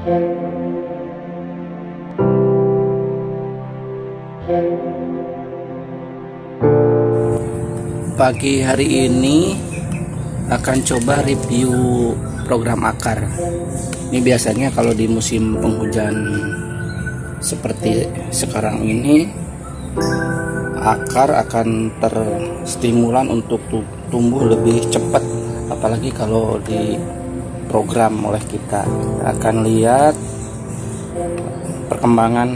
Pagi hari ini akan coba review program akar. Ini biasanya kalau di musim penghujan seperti sekarang ini akar akan terstimulan untuk tumbuh lebih cepat apalagi kalau di program oleh kita. Akan lihat perkembangan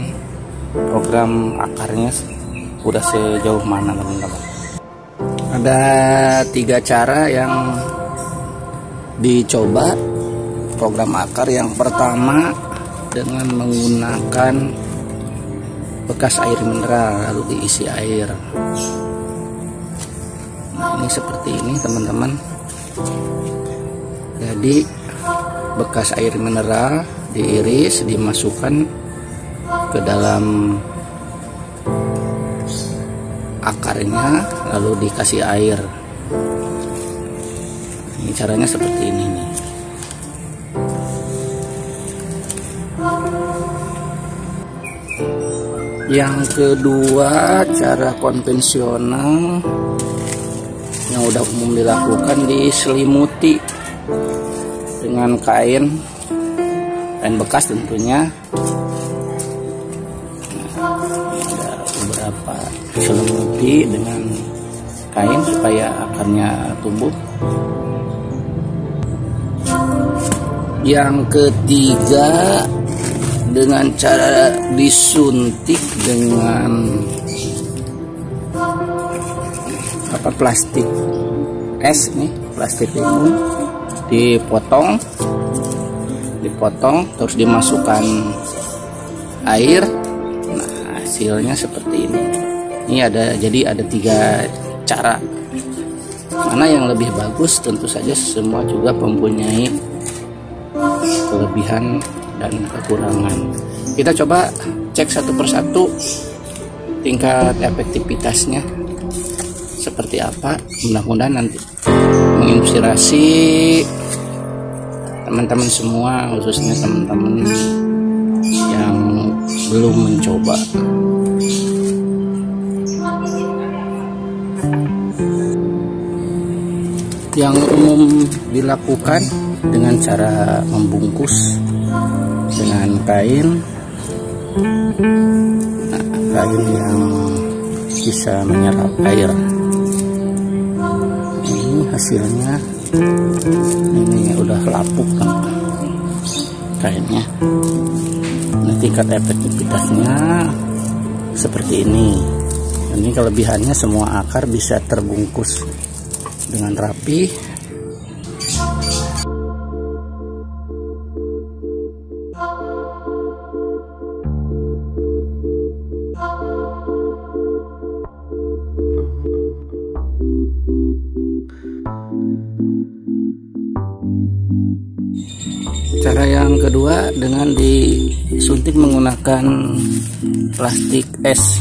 program akarnya udah sejauh mana teman-teman. Ada tiga cara yang dicoba. Program akar yang pertama dengan menggunakan bekas air mineral lalu diisi air. Nah, ini seperti ini teman-teman. Jadi bekas air mineral diiris dimasukkan ke dalam akarnya lalu dikasih air. Ini caranya seperti ini nih. Yang kedua cara konvensional yang udah umum dilakukan diselimuti dengan kain kain bekas tentunya. Ada beberapa diselimuti dengan kain supaya akarnya tumbuh. Yang ketiga dengan cara disuntik dengan apa plastik es nih plastik ini dipotong dipotong terus dimasukkan air. Nah hasilnya seperti ini. Ini ada jadi ada tiga cara. Mana yang lebih bagus tentu saja semua juga mempunyai kelebihan dan kekurangan. Kita coba cek satu persatu tingkat efektivitasnya seperti apa. Mudah-mudahan nanti menginspirasi teman-teman semua khususnya teman-teman yang belum mencoba. Yang umum dilakukan dengan cara membungkus dengan kain nah, kain yang bisa menyerap air hasilnya. Ini udah lapuk kan. Kainnya nah tingkat efektivitasnya seperti ini. Ini kelebihannya semua akar bisa terbungkus dengan rapi yang kedua dengan disuntik menggunakan plastik es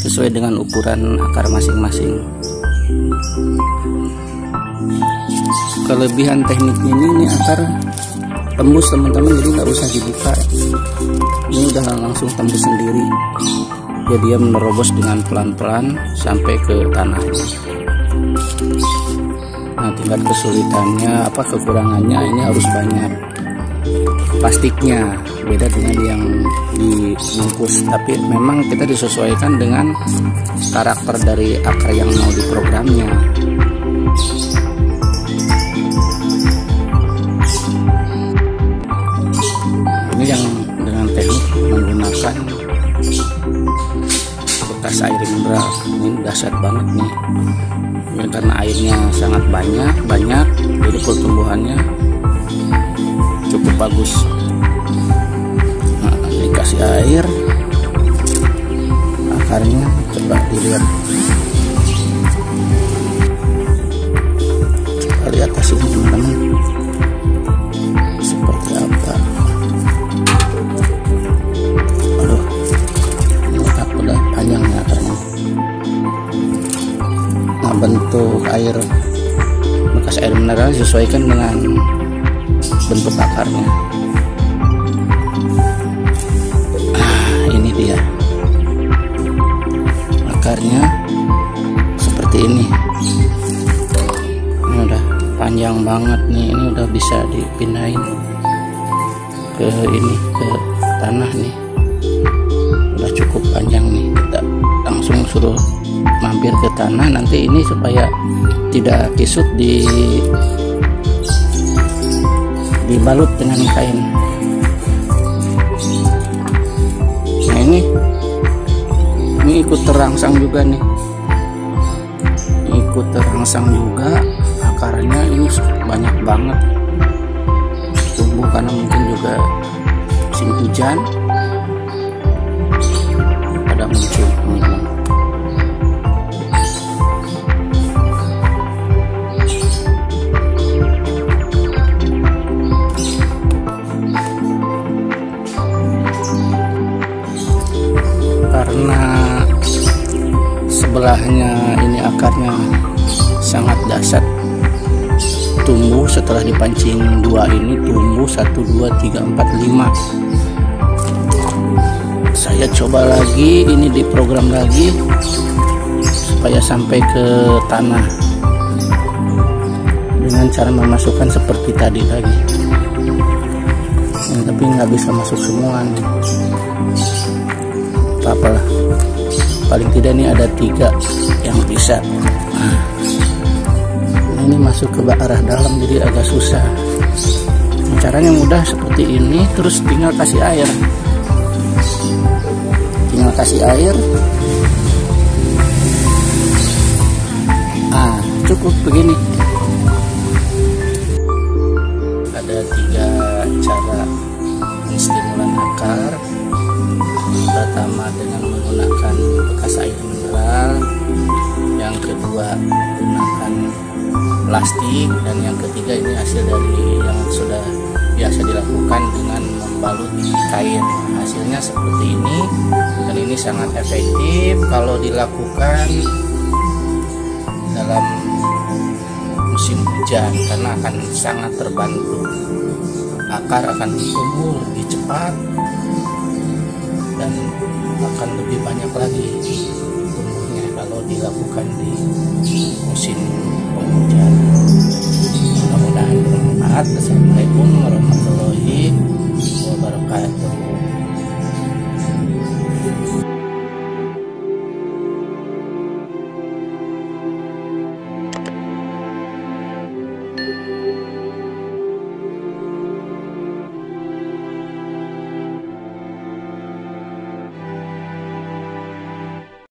sesuai dengan ukuran akar masing-masing. Kelebihan teknik ini ini akar tembus teman-teman jadi nggak usah dibuka. Ini udah langsung tembus sendiri. Jadi dia menerobos dengan pelan-pelan sampai ke tanahnya nah tingkat kesulitannya apa kekurangannya ini harus banyak plastiknya. Beda dengan yang dibungkus tapi memang kita disesuaikan dengan karakter dari akar yang mau diprogramnya. Ini yang dengan teknik menggunakan bekas air mineral. Ini dahsyat banget nih. Ini karena airnya sangat banyak banyak jadi pertumbuhannya cukup bagus. Nah, dikasih air. Akarnya coba dilihat. Coba lihat hasilnya teman-teman seperti apa? Aduh ini udah panjang ya akarnya. Nah bentuk air bekas air mineral disesuaikan dengan bentuk akarnya. Ah, ini dia. Akarnya seperti ini. Ini udah panjang banget nih. Ini udah bisa dipindahin ke ini ke tanah nih. Udah cukup panjang nih. Kita langsung suruh mampir ke tanah nanti ini supaya tidak kisut di dibalut dengan kain nah ini. Ini ikut terangsang juga nih. Ikut terangsang juga akarnya ini banyak banget. Tumbuh karena mungkin juga musim hujan karena sebelahnya ini akarnya sangat dasar tumbuh setelah dipancing dua ini tumbuh satu dua tiga empat lima. Saya coba lagi ini diprogram lagi supaya sampai ke tanah dengan cara memasukkan seperti tadi lagi. Ya, tapi nggak bisa masuk semua nih apa lah paling tidak ini ada tiga yang bisa. Nah, ini masuk ke arah dalam jadi agak susah. Caranya mudah seperti ini terus tinggal kasih air. Tinggal kasih air. Ah cukup begini dengan menggunakan bekas air mineral. Yang kedua menggunakan plastik. Dan yang ketiga ini hasil dari yang sudah biasa dilakukan dengan membalut kain. Hasilnya seperti ini dan ini sangat efektif. Kalau dilakukan dalam musim hujan karena akan sangat terbantu. Akar akan tumbuh lebih cepat dan akan lebih banyak lagi